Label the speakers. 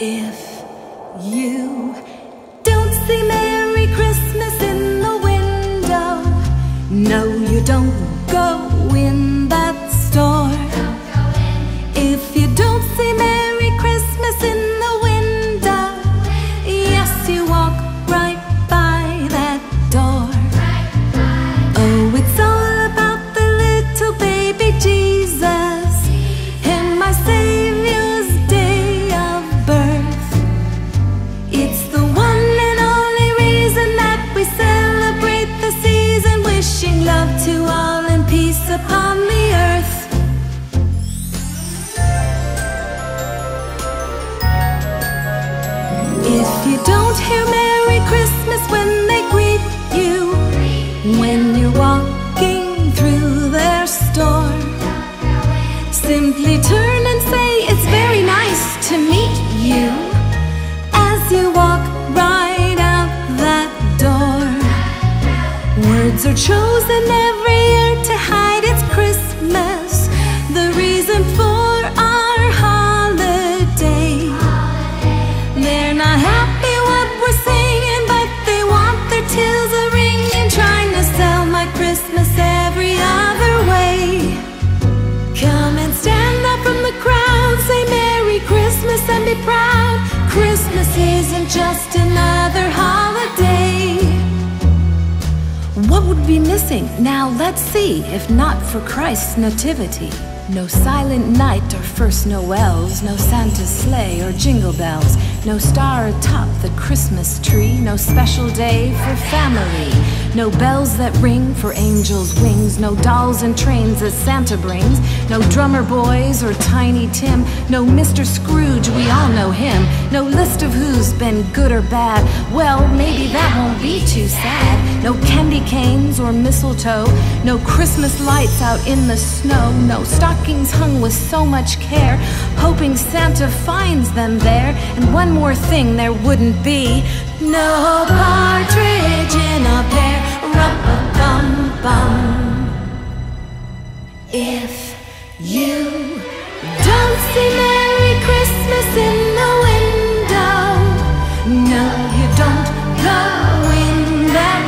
Speaker 1: If you don't see Merry Christmas in the window, no, you don't go you don't hear Merry Christmas when they greet you, when you're walking through their store, simply turn and say, It's very nice to meet you as you walk right out that door. Words are chosen every year to hide it's Christmas, the isn't just another holiday. What would be missing? Now let's see, if not for Christ's nativity. No silent night or first Noels, no Santa's sleigh or jingle bells, no star atop the Christmas tree, no special day for family, no bells that ring for angels' wings, no dolls and trains as Santa brings, no drummer boys or Tiny Tim, no Mr. Scrooge, we all know him, no list of who's been good or bad. Well, maybe that won't be too sad. No candy canes or mistletoe, no Christmas lights out in the snow, no stockings hung with so much care, hoping Santa finds them there. And one more thing there wouldn't be. No partridge in a pear, rum-a-bum-bum. If you don't see Merry Christmas in the window, no, you don't go in that